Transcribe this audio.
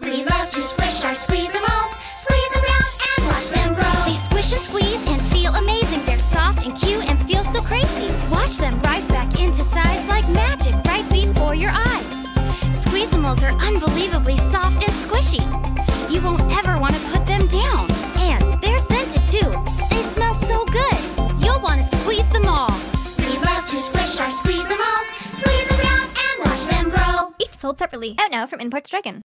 We love to squish our Squeezamals. squeeze them down and watch them grow. They squish and squeeze and feel amazing. They're soft and cute and feel so crazy. Watch them rise back into size like magic right before your eyes. Squeezamals are unbelievably soft and squishy. You won't ever want to put them down. And they're scented too. They smell so good. You'll want to squeeze them all. We love to squish our Squeezamals. squeeze them down and watch them grow. Each sold separately. Out now from Imports Dragon.